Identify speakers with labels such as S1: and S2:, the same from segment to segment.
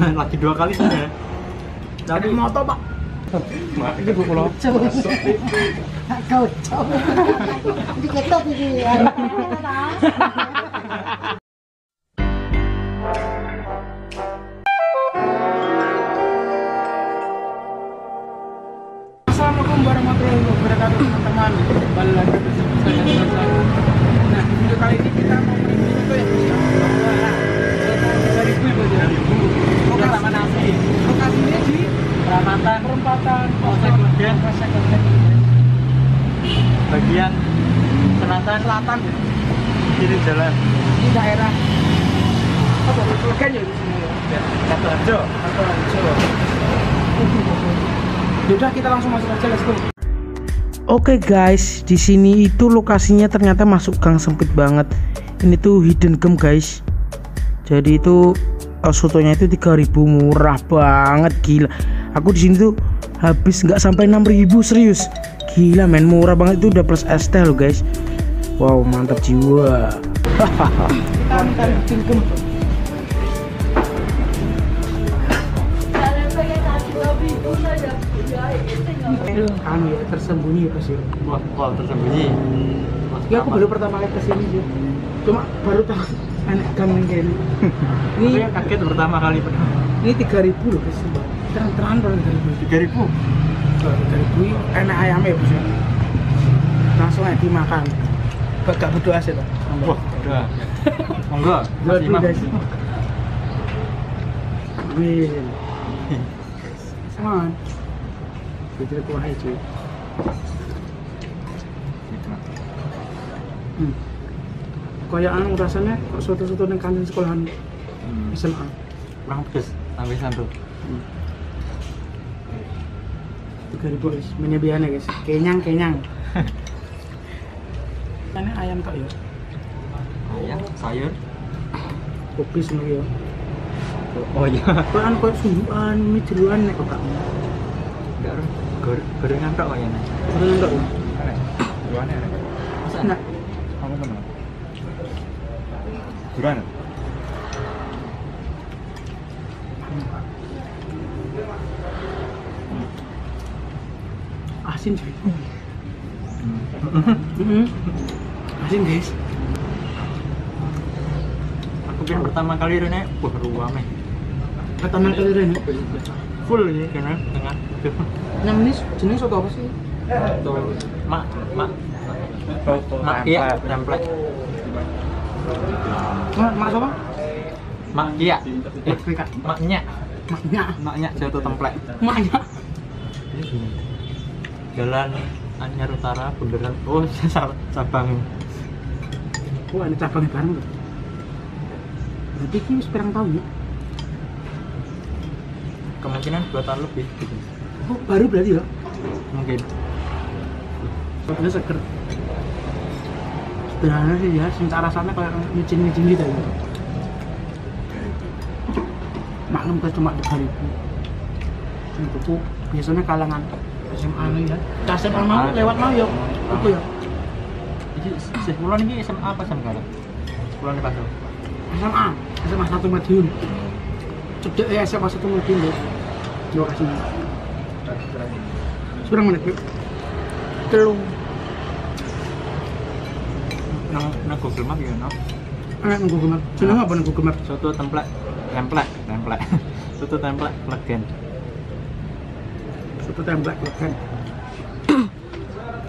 S1: lagi dua kali saja
S2: Tapi moto pak.
S1: ini bu pulau
S3: Kau coba. Di ketok ini ya.
S2: Assalamualaikum warahmatullahi wabarakatuh teman-teman. Kembali lagi bersama saya. Nah di video kali ini kita mau mereview itu ya Ya. Ya ya.
S1: Udah sama nasi
S2: Lokasinya di
S1: Perapatan
S2: perempatan
S1: Polsek Klegen.
S2: Polsek Klegen.
S1: bagian selatan
S2: Selatan ya.
S1: kiri jalan
S2: Di daerah apa? Klegen ya di sini ya.
S1: satu aja
S2: Atau Jawa. Yaudah kita langsung masuk aja let's go.
S4: Oke guys, di sini itu lokasinya ternyata masuk gang sempit banget. Ini tuh hidden gem guys. Jadi itu eh, sotonya itu 3000 murah banget gila. Aku di sini tuh habis nggak sampai 6000 serius. Gila men murah banget itu udah plus es teh loh guys. Wow mantap jiwa.
S2: Kami ya tersembunyi ya pasti.
S1: wah wah tersembunyi
S2: Ya aku baru pertama kali ke sini sih. Cuma baru tahu anak kayak ini.
S1: ini kaget pertama kali
S2: ini tiga ribu loh guys. Terang-terang tiga ribu.
S1: tiga ribu
S2: Tiga ribu enak ayamnya bos ya. Langsung aja dimakan. Gak, berdoa sih pak.
S1: wah udah monggo
S2: Jual
S1: Mas
S2: dulu
S1: Imam.
S2: Wih. Sama. Jadi kuah cuy. Hmm. Kayak anu rasanya kok soto-soto neng kantin sekolahan
S1: Hmm,
S2: SMA.
S1: kurang pedes sampai santu
S2: Tiga ribu guys, menyebihannya guys. Kenyang kenyang. Ini ayam kok ya,
S1: ayam sayur
S2: kopi semua ya.
S1: oh iya
S2: Kok anu kok sunduan, mie jeruan nek kok
S1: enggak gorengan tok
S2: enggak ya?
S1: Gorengan enak masa
S2: Enak.
S1: Duran
S2: Asin cuy. Mhm. Asin guys.
S1: aku kan pertama kali Rene wah ruame
S2: Pertama kali ini.
S1: full ini karena tengah
S2: Yang ini jenis soto apa sih?
S1: tuh mak mak mak iya template
S2: Mak, mak apa?
S1: mak iya eh
S2: Mak
S1: maknya
S2: Maknya.
S1: maknya jatuh template
S2: Maknya.
S1: Jalan Anyar Utara Bundaran oh cabang
S2: Wah, ini cabangnya bareng tuh. Berarti ini sekarang tahun ya?
S1: kemungkinan dua tahun lebih gitu
S2: Oh, baru berarti ya?
S1: mungkin
S2: Soalnya seger. Sederhana sih ya, secara rasanya kayak micin-micin gitu ya. Maklum kan cuma tiga ribu. Itu biasanya kalangan SMA nih ya. Cah SMA mau lewat mau ya. Aku ya.
S1: ini sih kulon ini SMA apa SMA sekarang kulon di pasar
S2: SMA, SMA satu Madiun. Cedek ya SMA satu Madiun ya. Terima kasih. Seberang menit? Telung.
S1: Nang nang Google Map ya no
S2: Anak nunggu Google Map. Jeneng apa nang Google Map?
S1: soto template template template soto template legen
S2: Satu template kan.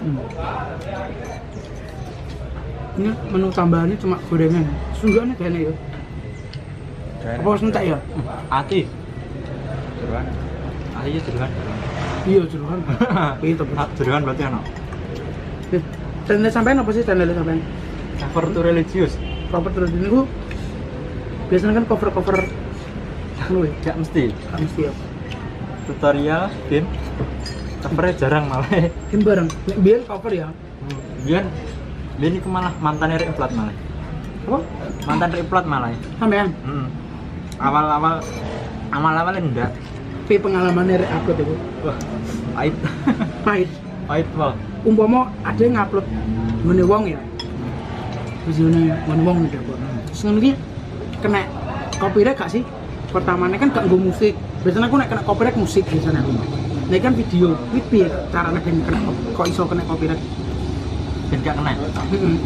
S2: Hmm. Ini menu tambahannya cuma gorengan. Sungguhnya kayaknya ya. Apa harus entek ya?
S1: ati jeruan ati ya jeruan
S2: Iya, jeruan. Itu
S1: Ah, jeruan berarti ano
S2: Channel sampean apa sih channel sampean?
S1: Cover to religius
S2: Cover terus ini gua biasanya kan cover-cover anu ya,
S1: gak mesti
S2: gak mesti ya.
S1: tutorial game covernya jarang malah
S2: Kan bareng. Biyen cover ya.
S1: biar biar ini malah mantan Rick Plat malah
S2: Apa?
S1: mantan Rick Plat malah
S2: Sampean.
S1: hmm. awal awal awal awal enggak
S2: Tapi pengalamannya upload itu.
S1: wah pahit
S2: Pahit.
S1: pahit banget
S2: umpama ada yang ngupload ngene wong ya terus ngene ngene wong udah kok terus iki kena copyright gak sih pertamanya kan gak nggo musik biasanya aku nek kena copyright musik biasanya aku Nah kan video, ini piye caranya ben kena kok iso kena copyright?
S1: Ben gak kena.
S2: Heeh.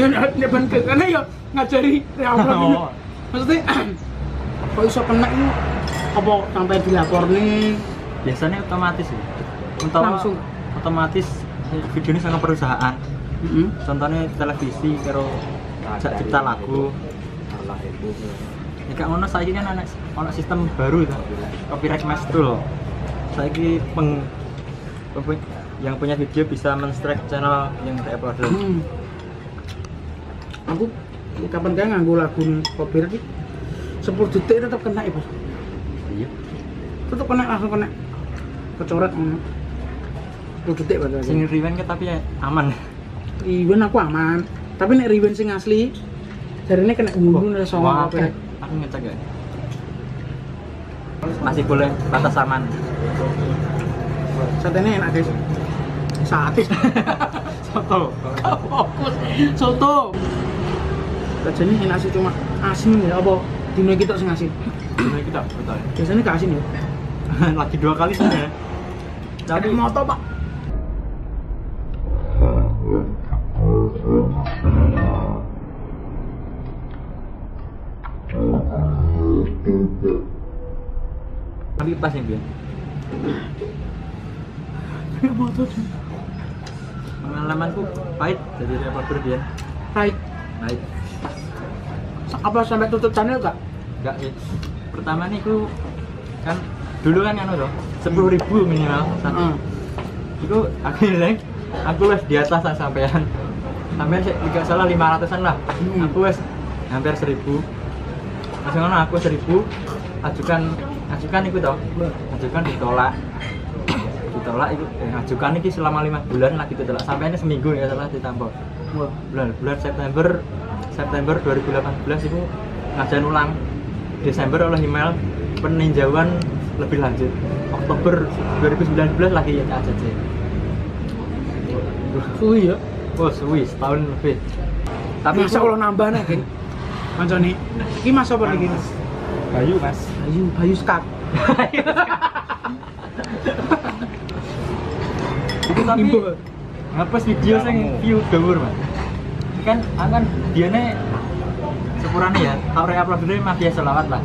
S2: Ya nek nek ben ke- karena ya ngajari reupload ini.
S1: Oh.
S2: Maksudnya kok iso kena ini apa sampai dilapor nih?
S1: Biasanya otomatis ya.
S2: Langsung.
S1: otomatis video ini sama perusahaan.
S2: Heeh.
S1: Contohnya televisi karo jak cipta lagu. Ya gak ngono saiki kan ana ana sistem baru itu. Copyright Match Tool. Saiki peng peng- yang punya video bisa men-strike channel yang diupload.
S2: Hmm. Aku kapan kayak nganggo lagu copyright iki 10 detik tetap kena bos
S1: Iya.
S2: tetap kena langsung kena kecoret ngono 10 detik padahal
S1: Sing rewind ke tapi ya aman.
S2: Rewind aku aman. Tapi nek rewind sing asli jarine kena gunung dari song
S1: Wah,
S2: copyright
S1: Aku ngecek ya. Masih boleh batas aman.
S2: satenya enak guys. Sate.
S1: Soto.
S2: fokus. Soto. Jadi enak sih cuma asin ya apa? Dino kita sing asin.
S1: Ini kita betul.
S2: biasanya gak asin ya?
S1: Lagi dua kali sih ya.
S2: tapi moto pak
S1: Tapi pas yang dia. Pengalamanku pahit jadi reporter dia.
S2: Hai,
S1: Pahit.
S2: apa sampai tutup channel gak?
S1: Enggak sih. Pertama nih aku kan dulu kan kan udah sepuluh ribu minimal satu.
S2: Heeh.
S1: Itu aku bilang aku wes di atas sampean. Sampean sih tidak salah lima ratusan lah.
S2: Hmm.
S1: Aku wes hampir seribu. Masih ngono aku seribu ajukan ajukan itu toh. Ajukan ditolak. Ditolak itu eh, ajukan ini selama lima bulan lagi ditolak. Sampai ini seminggu ya salah ditambah. Bulan bulan September September 2018 itu ngajain ulang. Desember oleh email peninjauan lebih lanjut. Oktober 2019 lagi ya ACC
S2: suwi ya.
S1: oh suwi setahun lebih. Tapi
S2: Masa kalau nambah nih, nih. Ini mas apa nih, geng?
S1: Bayu mas.
S2: Bayu, Bayu skak.
S1: itu tapi ngapus video sing view gawur mas. Kan akan dia nih sepurane ya. Kalau re-upload dulu mafia selawat lah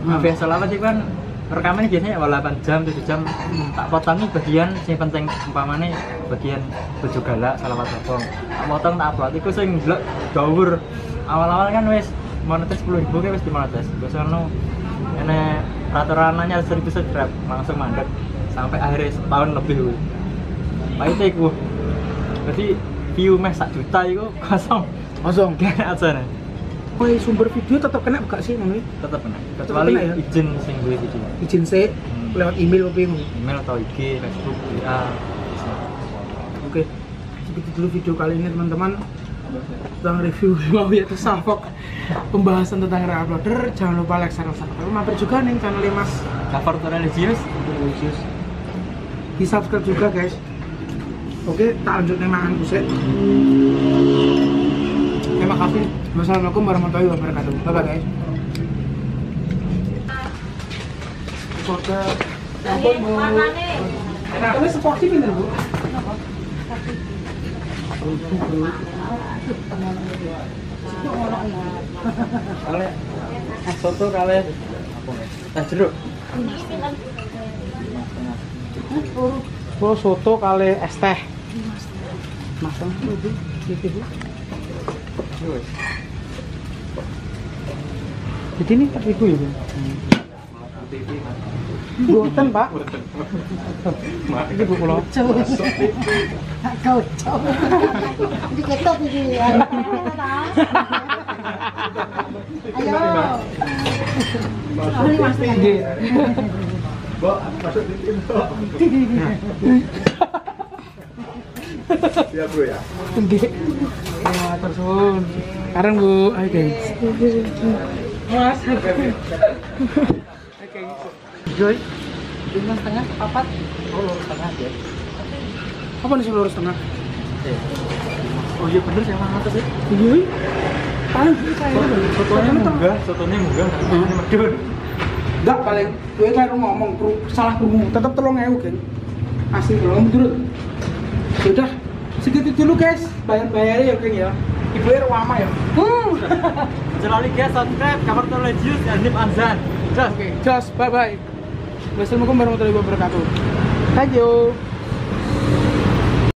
S2: Hmm.
S1: mafia selawat itu kan rekamannya biasanya awal 8 jam 7 jam. Tak potongi bagian sing penting umpamane bagian bojo galak selawat apa tak potong tak upload. Itu sing blok gawur awal-awal kan wes monetis 10 ribu kan wes dimonetis biasa no ini peraturannya 1000 subscribe langsung mandek sampai akhirnya setahun lebih weh. Pak itu iku. Jadi view meh sak juta iku kosong.
S2: Kosong.
S1: Gak aja nih.
S2: Oh, sumber video tetap kena gak sih, Mami?
S1: Tetep kena. Kecuali
S2: kena ya?
S1: izin sing gue izin.
S2: Izin sih lewat email apa?
S1: Email atau IG, Facebook, WA.
S2: Oke. Segitu dulu video kali ini, teman-teman. Tentang review ya Salfok pembahasan tentang reuploader jangan lupa like share dan subscribe. Mampir juga nih channelnya Mas.
S1: Cover religius.
S2: Delicious di subscribe juga guys. Oke tak lanjut nih makan kusik terima kasih wassalamualaikum warahmatullahi wabarakatuh. Bye bye guys Kota Ampun, Bu. Ini seporsi bu?
S1: Soto jeruk.
S2: Soto kali es teh. Masang. Jadi ini tak ibu ya, bu? Boten, Pak. Ini bu pulau.
S3: Kocok. Ini ketok ini. Ayo. Ini mas
S2: Nggih.
S5: Ya bro ya.
S2: Nggih. Ya, tersun. Sekarang Bu, ayo guys. Mas. Oke. Joy,
S1: Lima setengah, papat. Oh, lurus setengah aja.
S2: apa nih lurus tengah?
S1: Oh iya bener sih emang atas ya.
S2: Iya. paling kita ya
S1: Sotonya munggah, sotonya munggah, sotonya medun.
S2: enggak paling gue kayak ngomong kru- salah krungu tetap tolong ewu geng asli tolong turun sudah segitu dulu guys bayar bayarnya ya geng ya ibu Erwama ya hmm.
S1: Jangan lupa guys, subscribe, kabar Telegius, Anip Anzan. Just
S2: oke just bye bye wassalamualaikum warahmatullahi wabarakatuh. You